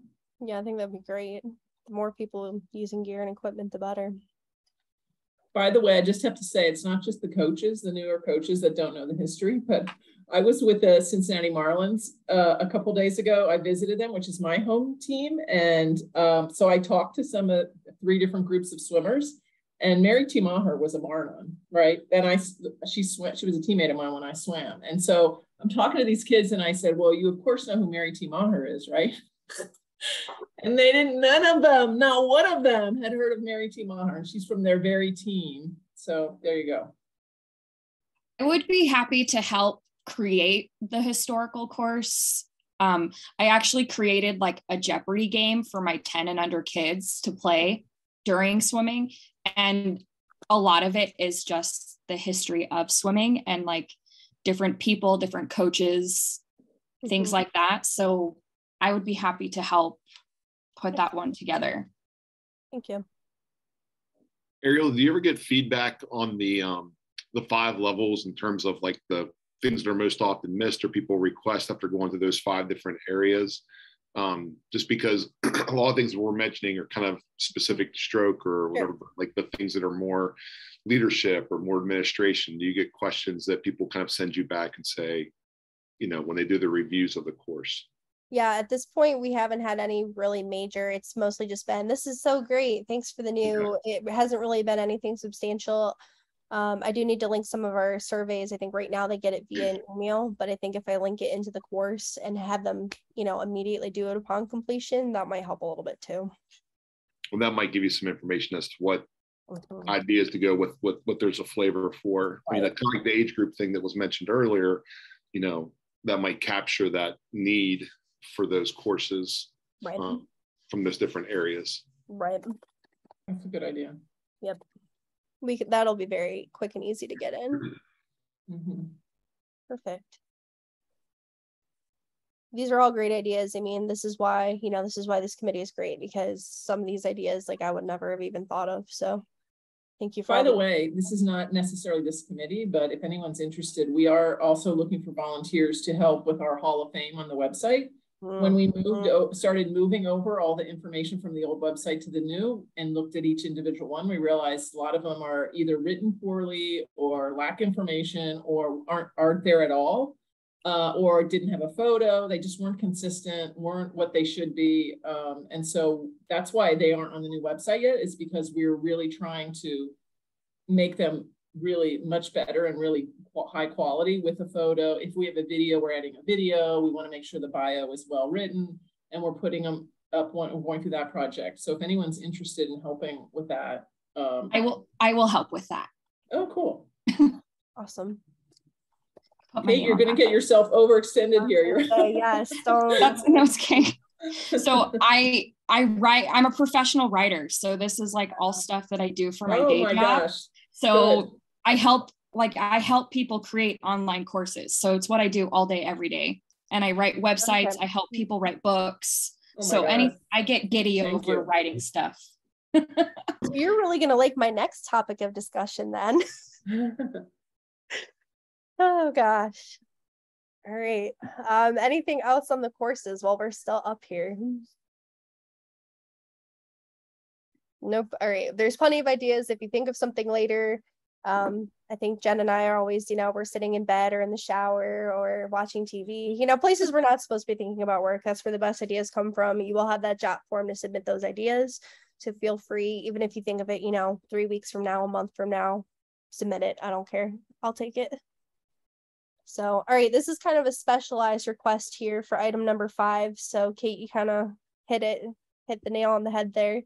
Yeah, I think that'd be great. The more people using gear and equipment, the better. By the way, I just have to say, it's not just the coaches, the newer coaches that don't know the history, but I was with the Cincinnati Marlins uh, a couple days ago. I visited them, which is my home team. And um, so I talked to some of three different groups of swimmers. And Mary T. Meagher was a Marlin, right? And I, she swam, she was a teammate of mine when I swam. And so I'm talking to these kids and I said, well, you of course know who Mary T. Meagher is, right? and they didn't, none of them, not one of them had heard of Mary T. Meagher. She's from their very team. So there you go. I would be happy to help create the historical course. Um, I actually created like a Jeopardy game for my 10 and under kids to play during swimming. And a lot of it is just the history of swimming and like different people, different coaches, things Mhm. like that. So I would be happy to help put that one together. Thank you. Ariel, do you ever get feedback on the um the five levels in terms of like the things that are most often missed or people request after going through those five different areas? Um, just because a lot of things we're mentioning are kind of specific to stroke or whatever, but like the things that are more leadership or more administration. Do you get questions that people kind of send you back and say, you know, when they do the reviews of the course? Yeah, at this point, we haven't had any really major. It's mostly just been, this is so great. Thanks for the new. It hasn't really been anything substantial. Um, I do need to link some of our surveys. I think right now they get it via an email, but I think if I link it into the course and have them, you know, immediately do it upon completion, that might help a little bit too. Well, that might give you some information as to what Mhm. ideas to go with what what there's a flavor for. I mean, Right. kind of like the age group thing that was mentioned earlier, you know, that might capture that need for those courses Right, um, from those different areas. right. That's a good idea. Yep. We could, that'll be very quick and easy to get in. Mhm. Perfect. These are all great ideas. I mean, this is why, you know, this is why this committee is great because some of these ideas, like I would never have even thought of. So thank you for By all the way, this is not necessarily this committee, but if anyone's interested, we are also looking for volunteers to help with our Hall of Fame on the website. When we moved, o- started moving over all the information from the old website to the new and looked at each individual one, we realized a lot of them are either written poorly or lack information or aren't, aren't there at all. Uh, or didn't have a photo, they just weren't consistent, weren't what they should be. Um, and so that's why they aren't on the new website yet, is because we're really trying to make them really much better and really high quality with a photo. If we have a video, we're adding a video. We want to make sure the bio is well written and we're putting them up one, we're going through that project. So if anyone's interested in helping with that, um, I will I will help with that. oh, cool. Awesome. Put Kate, name you're going to that. get yourself overextended here. You're Okay, yes, don't. That's no it's okay. So I I write I'm a professional writer. So this is like all stuff that I do for my oh day my job. gosh. So Good. I help like I help people create online courses. So it's what I do all day every day. And I write websites, Okay. I help people write books. Oh so any I get giddy Thank over you. writing stuff. So You're really gonna like my next topic of discussion then. Oh gosh. All right. Um, anything else on the courses while we're still up here? Nope. All right. There's plenty of ideas. If you think of something later, um, I think Jen and I are always, you know, we're sitting in bed or in the shower or watching TV, you know, places we're not supposed to be thinking about work. That's where the best ideas come from. You will have that job form to submit those ideas. So feel free, even if you think of it, you know, three weeks from now, a month from now, submit it. I don't care. I'll take it. So, all right, this is kind of a specialized request here for item number five. So, Kate, you kind of hit it, hit the nail on the head there.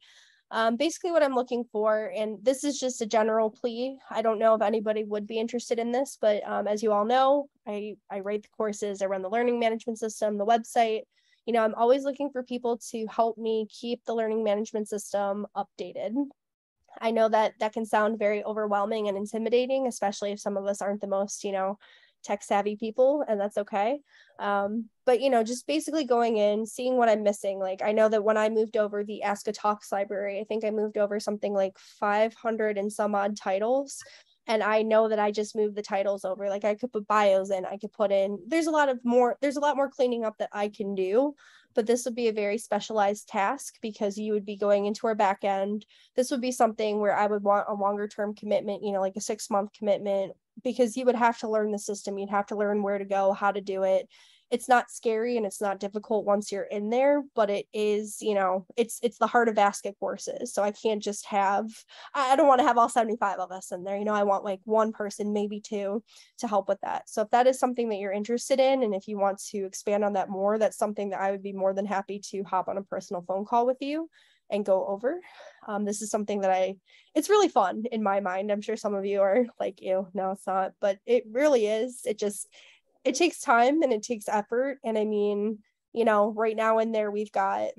Um, basically, what I'm looking for, and this is just a general plea. I don't know if anybody would be interested in this, but um, as you all know, I I write the courses, I run the learning management system, the website. You know, I'm always looking for people to help me keep the learning management system updated. I know that that can sound very overwhelming and intimidating, especially if some of us aren't the most, you know, tech savvy people, and that's okay. Um, but you know, just basically going in, seeing what I'm missing. Like I know that when I moved over the ASCA Talks library, I think I moved over something like 500 and some odd titles. And I know that I just moved the titles over. Like I could put bios in, I could put in, there's a lot of more, there's a lot more cleaning up that I can do but this would be a very specialized task because you would be going into our back end. This would be something where I would want a longer term commitment, you know, like a six month commitment, because you would have to learn the system. You'd have to learn where to go, how to do it. It's not scary and it's not difficult once you're in there but it is you know it's it's the heart of basket courses. So i can't just have i don't want to have all 75 of us in there. You know i want like one person maybe two to help with that. So if that is something that you're interested in and if you want to expand on that more that's something that i would be more than happy to hop on a personal phone call with you and go over. Um, this is something that i it's really fun in my mind. I'm sure some of you are like you no it's not. But it really is. It just it takes time and it takes effort. And i mean you know right now in there we've got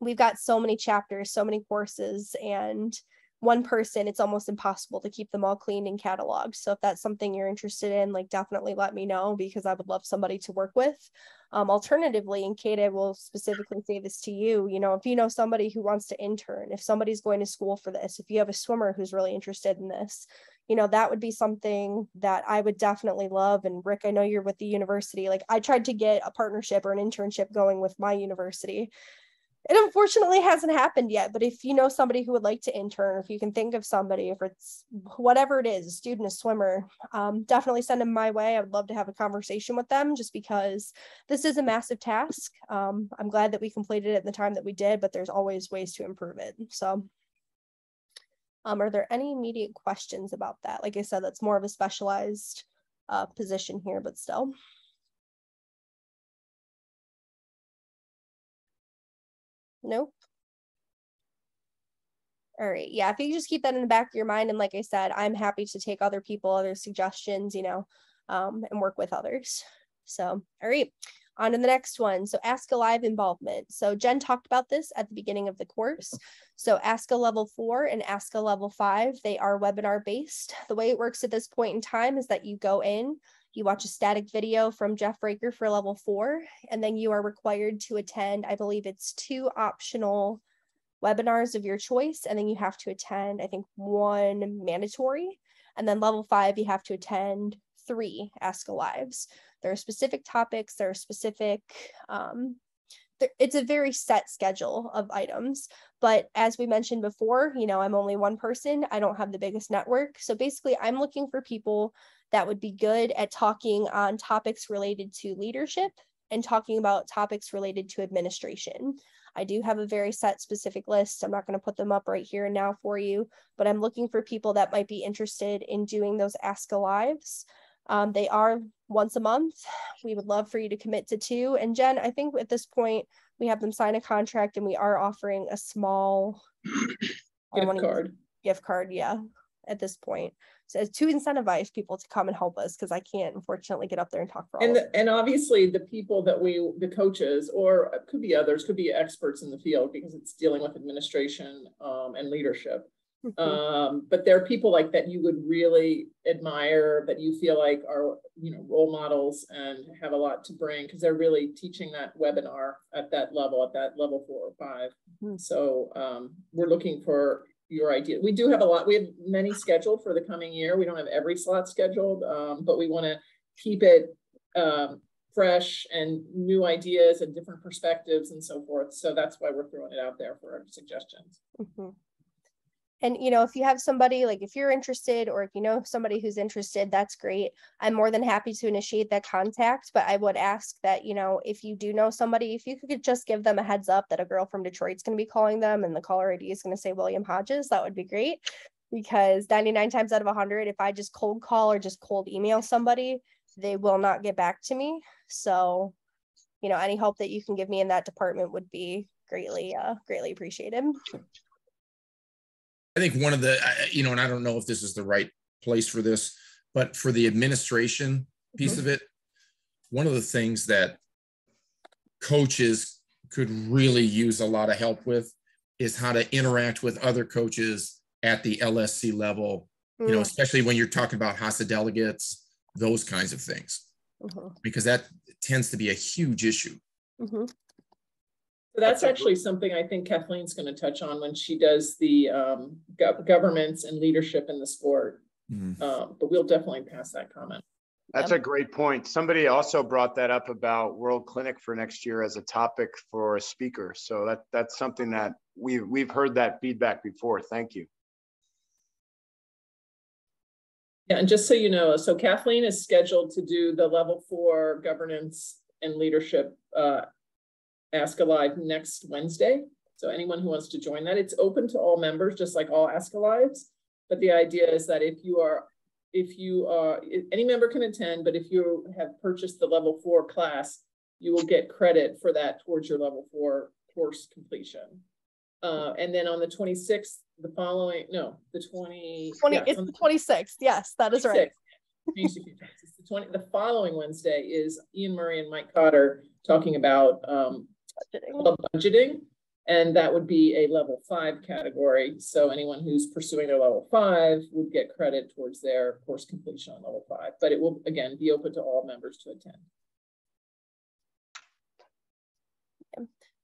we've got so many chapters so many courses and one person it's almost impossible to keep them all clean and cataloged. So if that's something you're interested in like definitely let me know because i would love somebody to work with. Um, alternatively and kate i will specifically say this to you you know if you know somebody who wants to intern if somebody's going to school for this if you have a swimmer who's really interested in this you know that would be something that i would definitely love. And rick i know you're with the university. Like i tried to get a partnership or an internship going with my university it unfortunately hasn't happened yet but if you know somebody who would like to intern if you can think of somebody if it's whatever it is a student a swimmer um, definitely send them my way i would love to have a conversation with them just because this is a massive task um, i'm glad that we completed it in the time that we did but there's always ways to improve it so um, are there any immediate questions about that? Like I said, that's more of a specialized uh, position here, but still. Nope. All right. Yeah. If you just keep that in the back of your mind. And like I said, I'm happy to take other people, other suggestions, you know, um, and work with others. So, all right. On to the next one. So ASCA Live involvement. So Jen talked about this at the beginning of the course. So ASCA Level 4 and ASCA Level 5, they are webinar based. The way it works at this point in time is that you go in, you watch a static video from Jeff Raker for Level 4, and then you are required to attend, I believe it's two optional webinars of your choice, and then you have to attend, I think, one mandatory. And then Level 5, you have to attend three ASCA Lives. There are specific topics, there are specific, um, it's a very set schedule of items. But as we mentioned before, you know, I'm only one person, I don't have the biggest network. So basically, I'm looking for people that would be good at talking on topics related to leadership and talking about topics related to administration. I do have a very set specific list. I'm not going to put them up right here and now for you, but I'm looking for people that might be interested in doing those ASCA Lives. Um, they are once a month. We would love for you to commit to two. And Jen, I think at this point we have them sign a contract and we are offering a small gift card. Gift card, yeah, at this point. So to incentivize people to come and help us because I can't unfortunately get up there and talk for and all. The, and obviously the people that we, the coaches, or could be others, could be experts in the field because it's dealing with administration um, and leadership. Mm-hmm. Um, but there are people like that you would really admire that you feel like are you know role models and have a lot to bring because they're really teaching that webinar at that level at that level four or 5 mm-hmm. so um, we're looking for your idea. We do have a lot we have many scheduled for the coming year. We don't have every slot scheduled um, but we want to keep it um, fresh and new ideas and different perspectives and so forth. So that's why we're throwing it out there for suggestions. Mm-hmm and you know if you have somebody like if you're interested or if you know somebody who's interested that's great. I'm more than happy to initiate that contact but i would ask that you know if you do know somebody if you could just give them a heads up that a girl from detroit's going to be calling them and the caller id is going to say william hodges that would be great. Because 99 times out of 100 if i just cold call or just cold email somebody they will not get back to me. So you know any help that you can give me in that department would be greatly uh, greatly appreciated I think one of the, you know, and I don't know if this is the right place for this, but for the administration piece mm-hmm. of it, one of the things that coaches could really use a lot of help with is how to interact with other coaches at the LSC level, you know, Mm, especially when you're talking about HASA delegates, those kinds of things, mhm, because that tends to be a huge issue. That's actually something I think Kathleen's gonna touch on when she does the um gov- governments and leadership in the sport. Mm. Um, but we'll definitely pass that comment. That's a great point. Somebody also brought that up about World Clinic for next year as a topic for a speaker. So that, that's something that we've, we've heard that feedback before. Thank you. Yeah, and just so you know, so Kathleen is scheduled to do the level four governance and leadership uh ASCA Live next Wednesday. So anyone who wants to join that, it's open to all members, just like all ASCA Lives. But the idea is that if you are, if you are, any member can attend, but if you have purchased the level four class, you will get credit for that towards your level four course completion. Uh, and then on the twenty-sixth, the following, no, the twenty. Twenty, yeah, it's the twenty-sixth. Yes, that is right. 26th. Changed a few times. It's the twenty, the following Wednesday is Ian Murray and Mike Cotter talking about um Budgeting. budgeting. And that would be a level five category. So anyone who's pursuing their level five would get credit towards their course completion on level five. But it will, again, be open to all members to attend.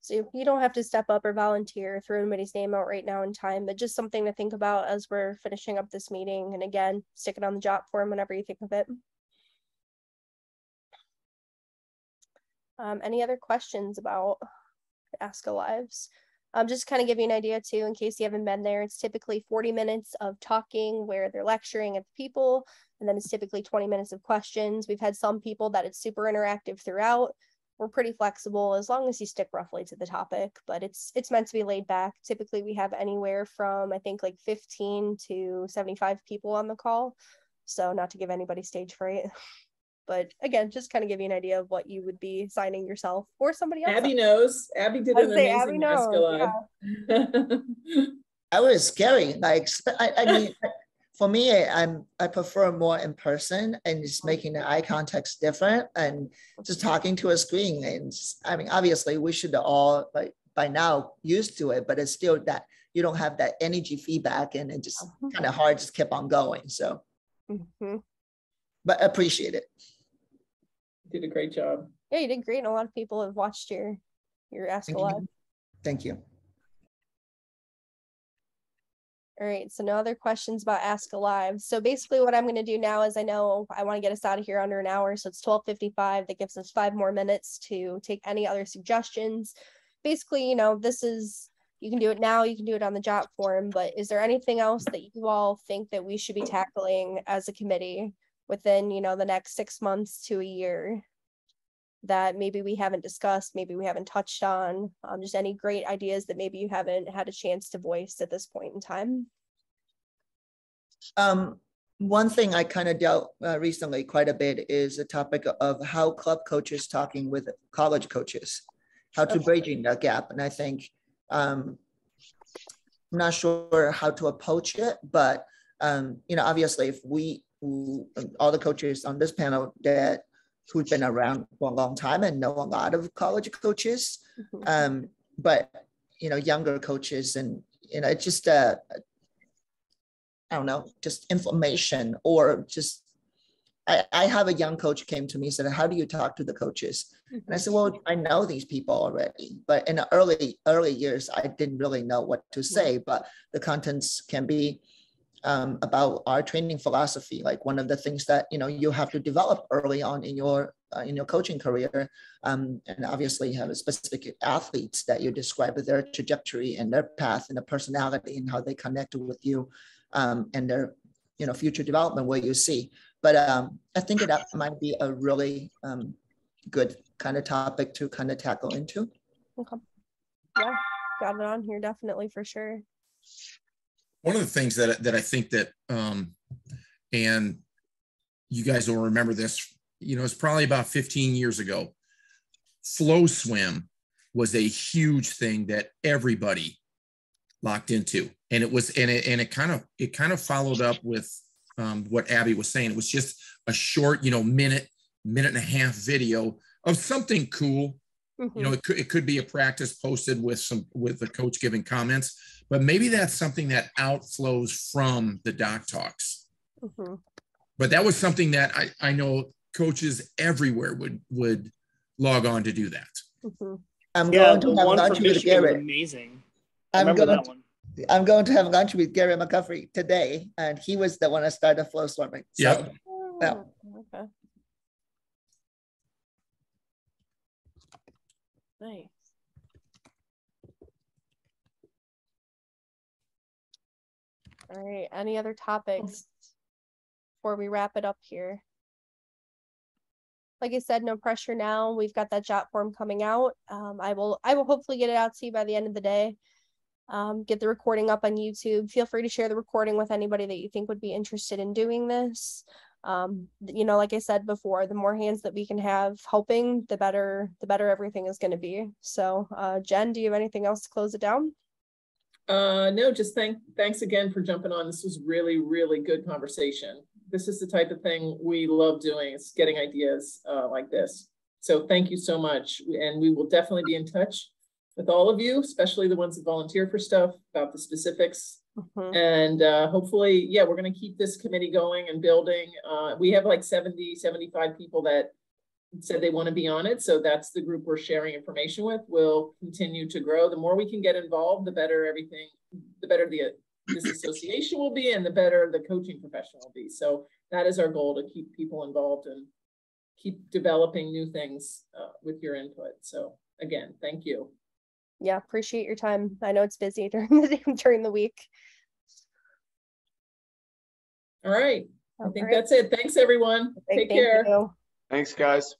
So you- you don't have to step up or volunteer, throw anybody's name out right now in time, but just something to think about as we're finishing up this meeting. And again, stick it on the Jotform whenever you think of it. Um, any other questions about ASCA Lives? Um, just kind of give you an idea too, in case you haven't been there, it's typically forty minutes of talking where they're lecturing at the people. And then it's typically twenty minutes of questions. We've had some people that it's super interactive throughout we're pretty flexible as long as you stick roughly to the topic but it's it's meant to be laid back typically we have anywhere from i think like 15 to 75 people on the call so not to give anybody stage fright but again just kind of give you an idea of what you would be signing yourself or somebody else Abby up. knows, Abby did I an was Abby amazing Ask knows, Alive. I was scary. Like, I, I mean, for me, I- I'm I prefer more in person and just making the eye contacts different and just talking to a screen. And s- I mean, obviously, we should all like by now used to it, but it's still that you don't have that energy feedback, and it just kind of hard to keep on going. So, Mhm. but appreciate it. Did a great job. yeah you did great and a lot of people have watched your your ask Thank alive you. Thank you. All right, so no other questions about ASCA Live. So basically what I'm gonna do now is I know I want to get us out of here under an hour, so it's twelve fifty-five. That gives us five more minutes to take any other suggestions. Basically, you know, this is, you can do it now, you can do it on the job form, but is there anything else that you all think that we should be tackling as a committee within, you know, the next six months to a year? That maybe we haven't discussed, maybe we haven't touched on, um, just any great ideas that maybe you haven't had a chance to voice at this point in time? Um, one thing I kind of dealt uh, recently quite a bit is the topic of how club coaches talking with college coaches, how to Okay. bridging that gap. And I think um, I'm not sure how to approach it, but um, you know, obviously, if we who- all the coaches on this panel that who've been around for a long time and know a lot of college coaches, Mhm. um, but you know, younger coaches and you know, it's just uh, I don't know, just information or just. I, I have a young coach came to me and said, "How do you talk to the coaches?" And I said, "Well, I know these people already, but in the early early years, I didn't really know what to say. But the contents can be um, about our training philosophy. Like one of the things that you know you have to develop early on in your uh, in your coaching career, um, and obviously you have a specific athletes that you describe their trajectory and their path and their personality and how they connect with you, um, and their you know future development where you see. But um, I think that might be a really um, good kind of topic to kind of tackle into. Okay. Yeah, got it on here definitely for sure. One of the things that that I think that um and you guys will remember this, you know, it's probably about 15 years ago. Flow swim was a huge thing that everybody locked into. And it was and it and it kind of it kind of followed up with um, what Abby was saying. It was just a short, you know, minute, minute and a half video of something cool you know it could, it could be a practice posted with some with the coach giving comments but maybe that's something that outflows from the doc talks. Mhm. But that was something that I, I know coaches everywhere would would log on to do that. Mhm. I'm Yeah, going to have one lunch with Michigan was Garrett. amazing. I I'm remember going that to, one. I'm going to have lunch with Garrett McCaffrey today, and he was the one that started FloSwimming. So, Yep. Yeah. Oh, Okay. Nice. All right, any other topics before we wrap it up here? Like I said, no pressure now. We've got that Jotform coming out. Um, I will, I will hopefully get it out to you by the end of the day. Um, get the recording up on YouTube. Feel free to share the recording with anybody that you think would be interested in doing this um you know like i said before the more hands that we can have helping the better the better everything is going to be so uh jen do you have anything else to close it down Uh, no, just thank, thanks again for jumping on. This was really, really good conversation. This is the type of thing we love doing, is getting ideas, uh, like this. So thank you so much. And we will definitely be in touch with all of you, especially the ones that volunteer for stuff about the specifics. Mhm. And, uh, hopefully, yeah, we're gonna keep this committee going and building. Uh, we have like 70, 75 people that said they want to be on it. So that's the group we're sharing information with. We'll continue to grow. The more we can get involved, the better everything, the better the this association will be and the better the coaching profession will be. So that is our goal to keep people involved and keep developing new things uh, with your input. So again, thank you. yeah appreciate your time i know it's busy during the during the week All right. I think Alright. that's it. Thanks, everyone. Thank- Take thank care. you. Thanks, guys.